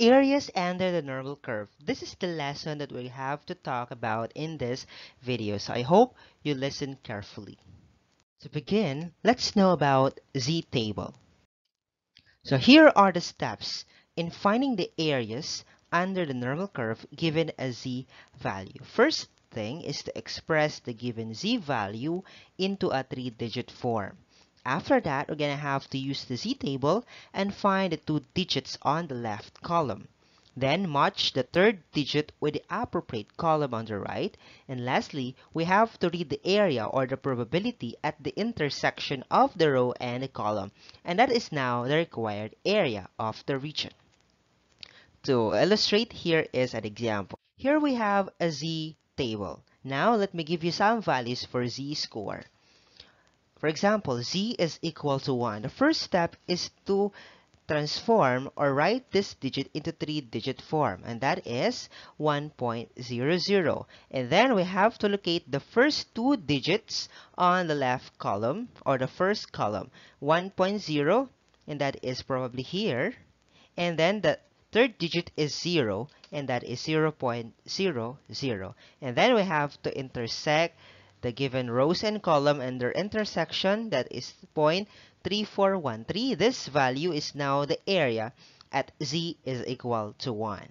areas under the normal curve. This is the lesson that we have to talk about in this video. So I hope you listen carefully. To begin, let's know about z-table. So here are the steps in finding the areas under the normal curve given a z value. First thing is to express the given z value into a three-digit form. After that, we're going to have to use the z-table and find the two digits on the left column. Then match the third digit with the appropriate column on the right. And lastly, we have to read the area or the probability at the intersection of the row and the column. And that is now the required area of the region. To illustrate, here is an example. Here we have a z-table. Now, let me give you some values for z-score. For example, z is equal to 1. The first step is to transform or write this digit into three-digit form, and that is 1.00. And then we have to locate the first two digits on the left column, or the first column, 1.0, and that is probably here. And then the third digit is 0, and that is 0 And then we have to intersect the given rows and column and their intersection, that is 0.3413. This value is now the area at z is equal to 1.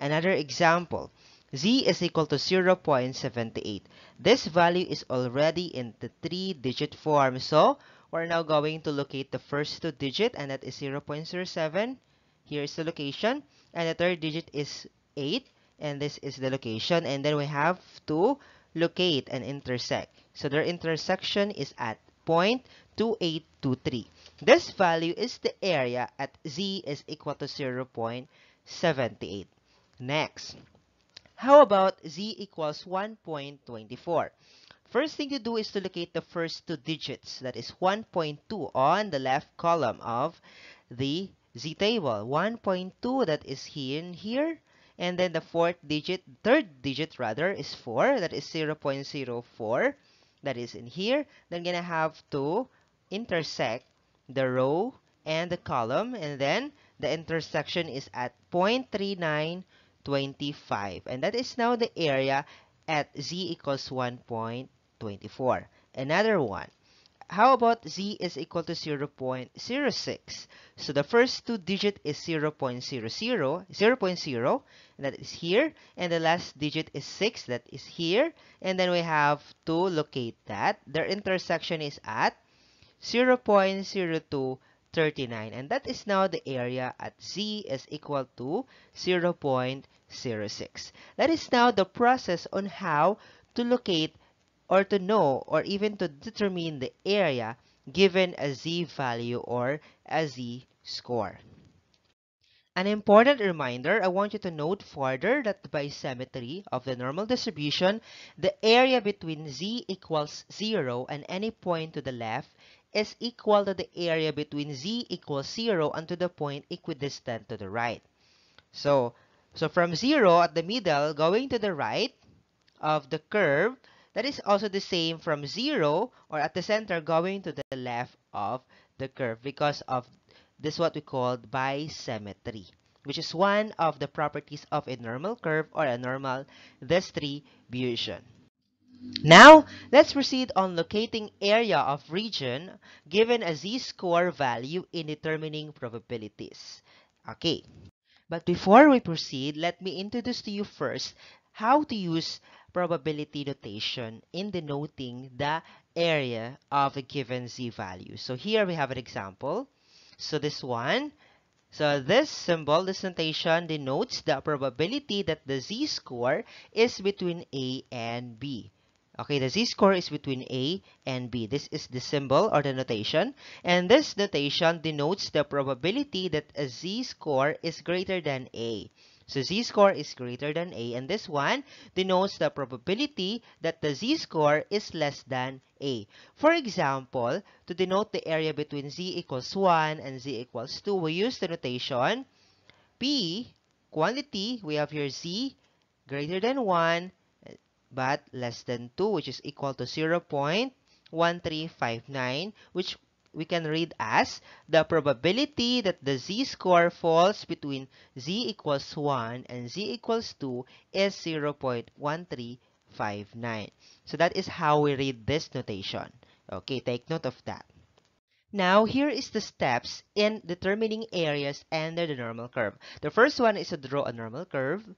Another example, z is equal to 0.78. This value is already in the three-digit form, so we're now going to locate the first two digit, and that is 0.07. Here is the location, and the third digit is 8, and this is the location, and then we have to locate and intersect. So their intersection is at 0.2823. This value is the area at z is equal to 0.78. Next, how about z equals 1.24? First thing to do is to locate the first two digits, that is 1.2 on the left column of the z-table. 1.2 that is here and here and then the fourth digit, third digit rather, is 4. That is 0 0.04. That is in here. Then gonna have to intersect the row and the column. And then the intersection is at 0.3925. And that is now the area at z equals 1.24. Another one. How about z is equal to 0 0.06? So the first two digit is 0 0.00, 0 0.0, that is here. And the last digit is 6, that is here. And then we have to locate that. Their intersection is at 0 0.0239. And that is now the area at z is equal to 0 0.06. That is now the process on how to locate or to know or even to determine the area given a z-value or a z-score. An important reminder, I want you to note further that by symmetry of the normal distribution, the area between z equals 0 and any point to the left is equal to the area between z equals 0 and to the point equidistant to the right. So, so from 0 at the middle going to the right of the curve, that is also the same from 0 or at the center going to the left of the curve because of this what we call bisymmetry which is one of the properties of a normal curve or a normal distribution. Now, let's proceed on locating area of region given a z-score value in determining probabilities. Okay, but before we proceed, let me introduce to you first how to use probability notation in denoting the area of a given z-value. So here we have an example. So this one, so this symbol, this notation denotes the probability that the z-score is between A and B. Okay, the z-score is between A and B. This is the symbol or the notation. And this notation denotes the probability that a z-score is greater than A. So z-score is greater than A and this one denotes the probability that the z-score is less than A. For example, to denote the area between z equals 1 and z equals 2, we use the notation P, quantity, we have here z greater than 1 but less than 2 which is equal to 0.1359 which we can read as the probability that the z-score falls between z equals 1 and z equals 2 is 0.1359. So that is how we read this notation. Okay, take note of that. Now, here is the steps in determining areas under the normal curve. The first one is to draw a normal curve.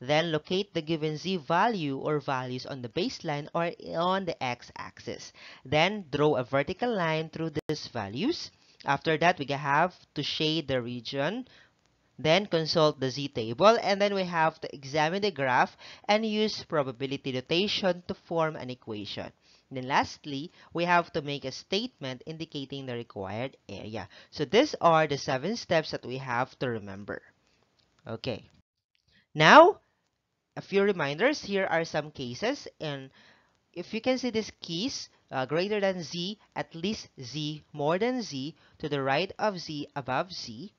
Then locate the given z value or values on the baseline or on the x-axis. Then draw a vertical line through these values. After that, we have to shade the region. Then consult the z-table and then we have to examine the graph and use probability notation to form an equation. Then lastly, we have to make a statement indicating the required area. So these are the seven steps that we have to remember. Okay. Now, a few reminders. Here are some cases. And if you can see these keys, uh, greater than z, at least z, more than z, to the right of z, above z,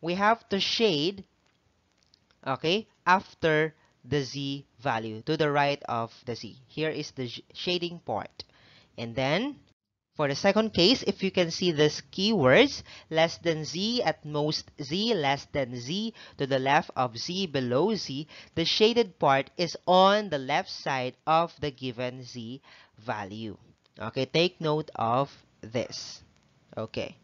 we have to shade, okay, after the z value, to the right of the z. Here is the shading part. And then, for the second case, if you can see these keywords, less than z, at most z, less than z, to the left of z, below z, the shaded part is on the left side of the given z value. Okay, take note of this. Okay.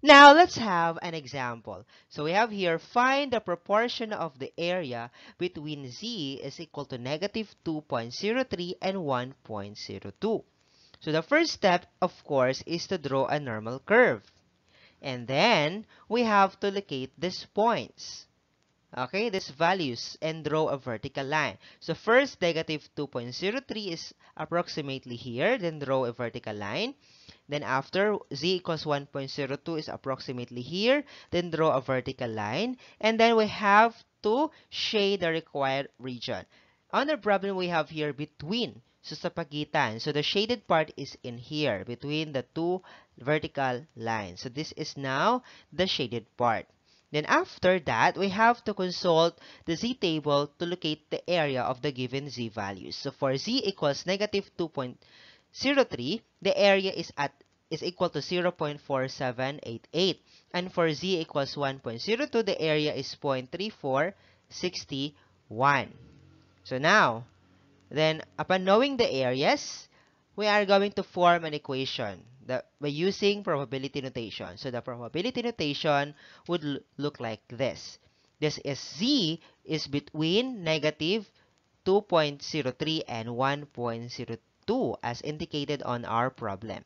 Now, let's have an example. So, we have here, find the proportion of the area between z is equal to negative 2.03 and 1.02. So the first step, of course, is to draw a normal curve. And then, we have to locate these points. Okay, these values and draw a vertical line. So first, negative 2.03 is approximately here. Then draw a vertical line. Then after, z equals 1.02 is approximately here. Then draw a vertical line. And then we have to shade the required region. On the problem we have here between. So, sa pagitan. So, the shaded part is in here between the two vertical lines. So, this is now the shaded part. Then after that, we have to consult the z-table to locate the area of the given z values. So, for z equals negative 2.03, the area is at is equal to 0.4788. And for z equals 1.02, the area is 0.3461. So now, then, upon knowing the areas, we are going to form an equation that by using probability notation. So the probability notation would look like this. This is z is between negative 2.03 and 1.02 as indicated on our problem.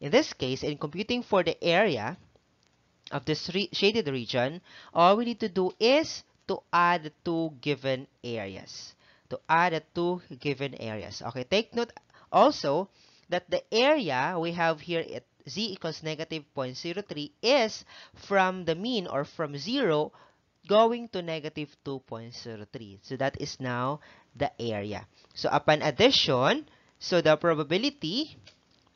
In this case, in computing for the area of the shaded region, all we need to do is to add the two given areas to add the two given areas. Okay, take note also that the area we have here at z equals negative 0.03 is from the mean or from 0 going to negative 2.03. So that is now the area. So upon addition, so the probability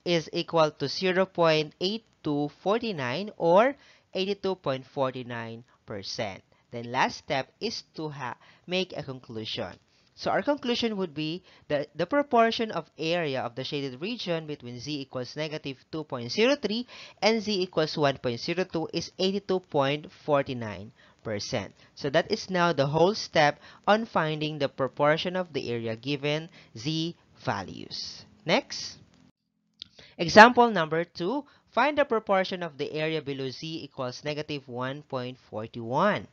is equal to 0.8249 or 82.49%. Then last step is to make a conclusion. So our conclusion would be that the proportion of area of the shaded region between z equals negative 2.03 and z equals 1.02 is 82.49%. So that is now the whole step on finding the proportion of the area given z values. Next. Example number 2. Find the proportion of the area below z equals negative 1.41.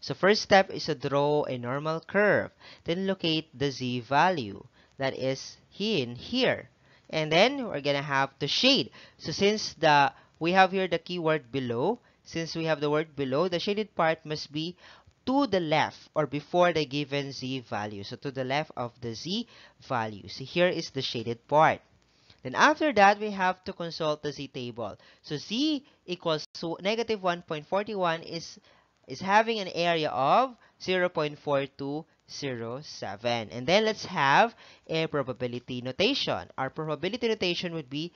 So first step is to draw a normal curve. Then locate the z value that is in here. And then we're gonna have to shade. So since the we have here the keyword below, since we have the word below, the shaded part must be to the left or before the given z value. So to the left of the z value. So here is the shaded part. Then after that, we have to consult the z table. So z equals to negative 1.41 is is having an area of 0.4207. And then let's have a probability notation. Our probability notation would be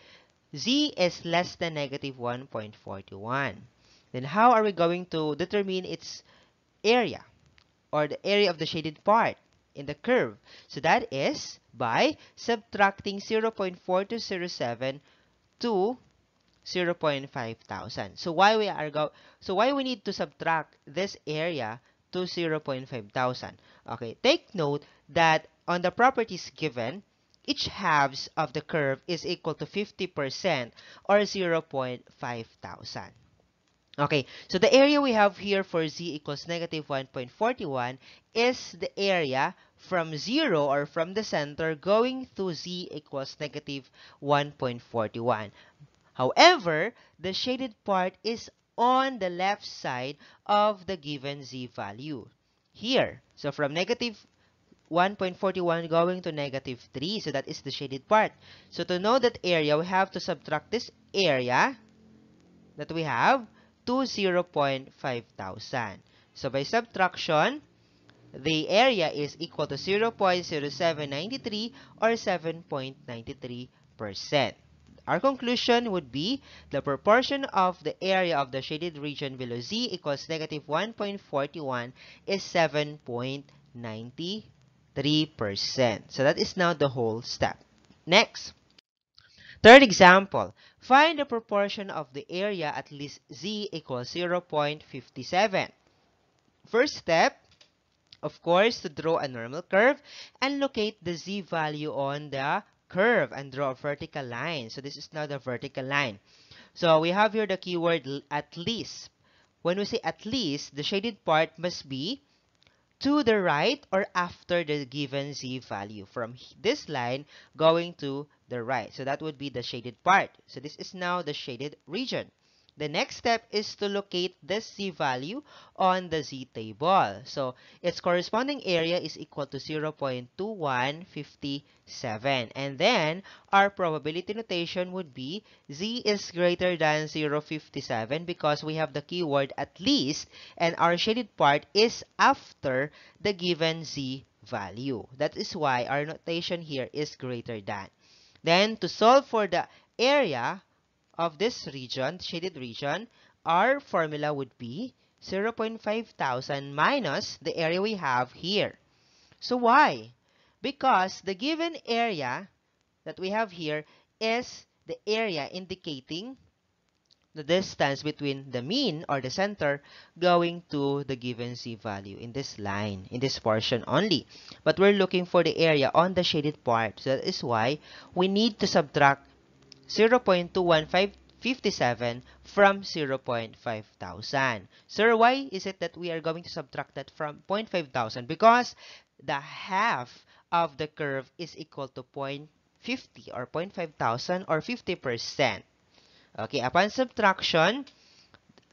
z is less than negative 1.41. Then how are we going to determine its area or the area of the shaded part in the curve? So that is by subtracting 0.4207 to 0.5 thousand. So why we are go so why we need to subtract this area to 0.5 thousand? Okay, take note that on the properties given, each halves of the curve is equal to 50% or 0.5 thousand. Okay, so the area we have here for z equals negative 1.41 is the area from 0 or from the center going to z equals negative 1.41. However, the shaded part is on the left side of the given z value. Here, so from negative 1.41 going to negative 3, so that is the shaded part. So to know that area, we have to subtract this area that we have to 0.5 thousand. So by subtraction, the area is equal to 0.0793 or 7.93%. Our conclusion would be the proportion of the area of the shaded region below z equals negative 1.41 is 7.93%. So that is now the whole step. Next. Third example, find the proportion of the area at least z equals 0.57. First step, of course, to draw a normal curve and locate the z value on the curve and draw a vertical line. So this is now the vertical line. So we have here the keyword at least. When we say at least, the shaded part must be to the right or after the given z value from this line going to the right. So that would be the shaded part. So this is now the shaded region. The next step is to locate this z value on the z table. So its corresponding area is equal to 0.2157. And then our probability notation would be z is greater than 0.57 because we have the keyword at least and our shaded part is after the given z value. That is why our notation here is greater than. Then to solve for the area, of this region, shaded region, our formula would be 0.5 thousand minus the area we have here. So why? Because the given area that we have here is the area indicating the distance between the mean or the center going to the given z value in this line, in this portion only. But we're looking for the area on the shaded part. So that is why we need to subtract 0.2157 from 0.5 thousand. Sir, why is it that we are going to subtract that from 0.5 thousand? Because the half of the curve is equal to 0.50 or 0.5 thousand or 50%. Okay, upon subtraction,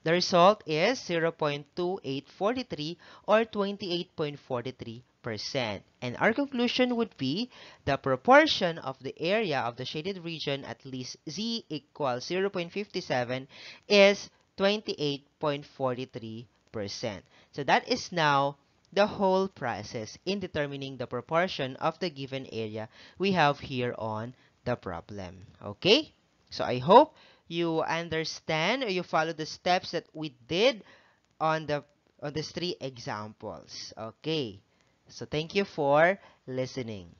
the result is 0.2843 or 28.43 percent. Percent and our conclusion would be the proportion of the area of the shaded region at least z equals 0.57 is 28.43%. So that is now the whole process in determining the proportion of the given area we have here on the problem. Okay? So I hope you understand or you follow the steps that we did on the on these three examples. Okay. So thank you for listening.